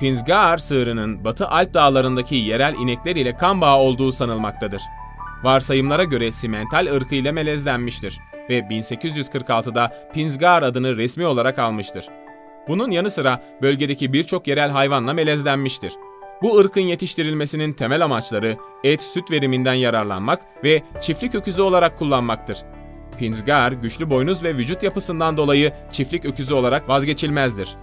Pinzgar sığırının Batı Alp dağlarındaki yerel inekler ile kan bağı olduğu sanılmaktadır. Varsayımlara göre simental ırkı ile melezlenmiştir ve 1846'da Pinzgar adını resmi olarak almıştır. Bunun yanı sıra bölgedeki birçok yerel hayvanla melezlenmiştir. Bu ırkın yetiştirilmesinin temel amaçları et, süt veriminden yararlanmak ve çiftlik öküzü olarak kullanmaktır. Pinzgar, güçlü boynuz ve vücut yapısından dolayı çiftlik öküzü olarak vazgeçilmezdir.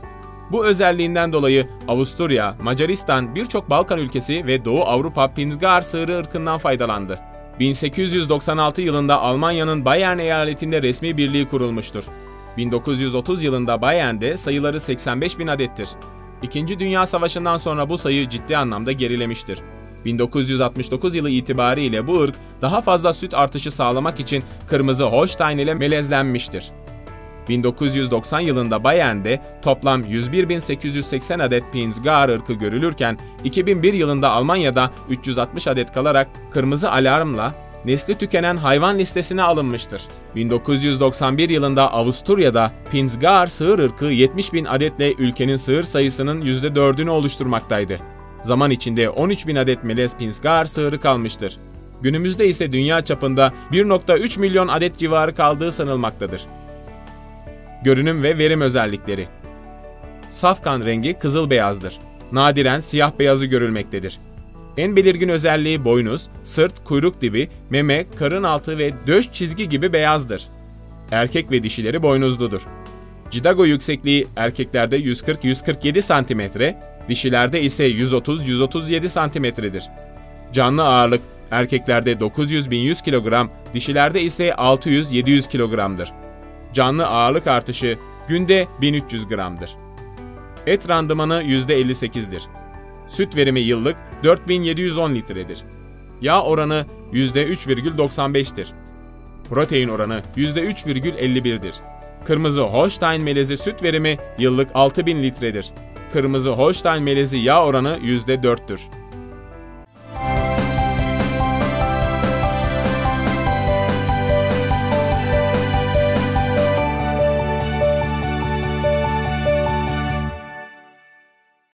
Bu özelliğinden dolayı Avusturya, Macaristan, birçok Balkan ülkesi ve Doğu Avrupa Pinzgar sığırı ırkından faydalandı. 1896 yılında Almanya'nın Bayern eyaletinde resmi birliği kurulmuştur. 1930 yılında Bayern'de sayıları 85 bin adettir. İkinci Dünya Savaşı'ndan sonra bu sayı ciddi anlamda gerilemiştir. 1969 yılı itibariyle bu ırk daha fazla süt artışı sağlamak için kırmızı Holstein ile melezlenmiştir. 1990 yılında Bayern'de toplam 101.880 adet Pinzgar ırkı görülürken 2001 yılında Almanya'da 360 adet kalarak kırmızı alarmla nesli tükenen hayvan listesine alınmıştır. 1991 yılında Avusturya'da Pinzgar sığır ırkı 70 bin adetle ülkenin sığır sayısının %4'ünü oluşturmaktaydı. Zaman içinde 13 bin adet melez Pinzgar sığırı kalmıştır. Günümüzde ise dünya çapında 1.3 milyon adet civarı kaldığı sanılmaktadır. Görünüm ve verim özellikleri Safkan rengi kızıl beyazdır. Nadiren siyah beyazı görülmektedir. En belirgin özelliği boynuz, sırt, kuyruk dibi, meme, karın altı ve döş çizgi gibi beyazdır. Erkek ve dişileri boynuzludur. Cidago yüksekliği erkeklerde 140-147 cm, dişilerde ise 130-137 cm'dir. Canlı ağırlık erkeklerde 900-1100 kg, dişilerde ise 600-700 kg'dır. Canlı ağırlık artışı günde 1300 gramdır. Et randımanı %58'dir. Süt verimi yıllık 4710 litredir. Yağ oranı %3,95'tir. Protein oranı %3,51'dir. Kırmızı Holstein melezi süt verimi yıllık 6000 litredir. Kırmızı Holstein melezi yağ oranı %4'tür.